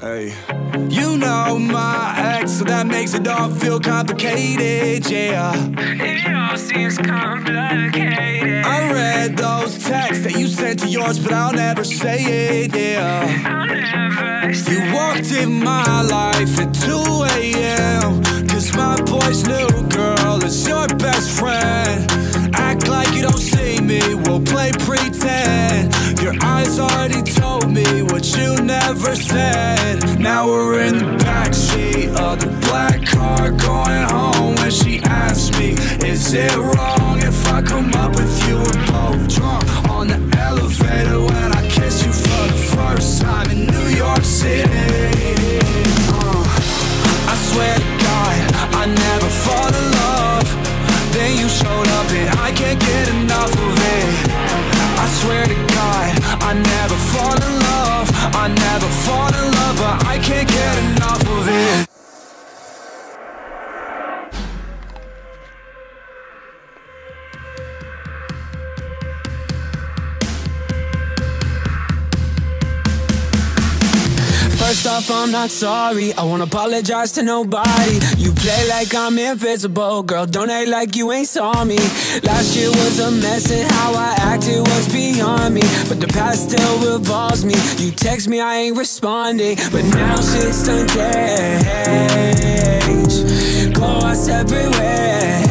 Hey. You know my ex, so that makes it all feel complicated, yeah. It all seems complicated. I read those texts that you sent to yours, but I'll never say it, yeah. I'll never say You walked in my life at 2 a.m. Cause my boy's new girl is your best friend. Act like you don't see me, we'll play pretend. Your eyes already told me what you never said. Now we're in the backseat of the black car going home. When she asks me, Is it wrong if I come up with you? We're both drunk on the elevator when I kiss you for the first time in New York City. Uh, I swear to God, I never fall in love. Then you showed up and I can't get enough of it. I swear to God, I never fall in love. I never fall in love, but I can't get enough First off, I'm not sorry. I won't apologize to nobody. You play like I'm invisible, girl. Don't act like you ain't saw me. Last year was a mess, and how I acted was beyond me. But the past still revolves me. You text me, I ain't responding. But now shit's done changed. Go our separate ways.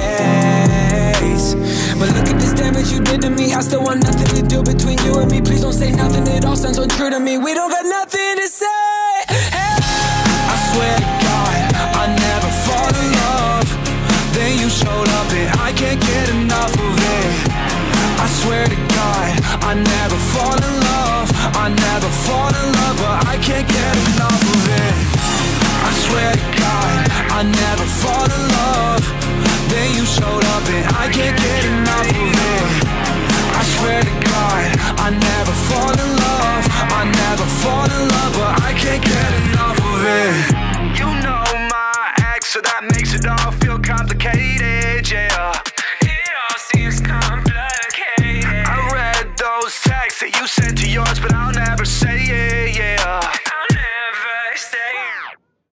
But look at this damage you did to me. I still want nothing to do between you and me. Please don't say nothing. It all sounds untrue to me. We don't got nothing to say. I never fall in love. I never fall in love, but I can't get enough of it. I swear to God, I never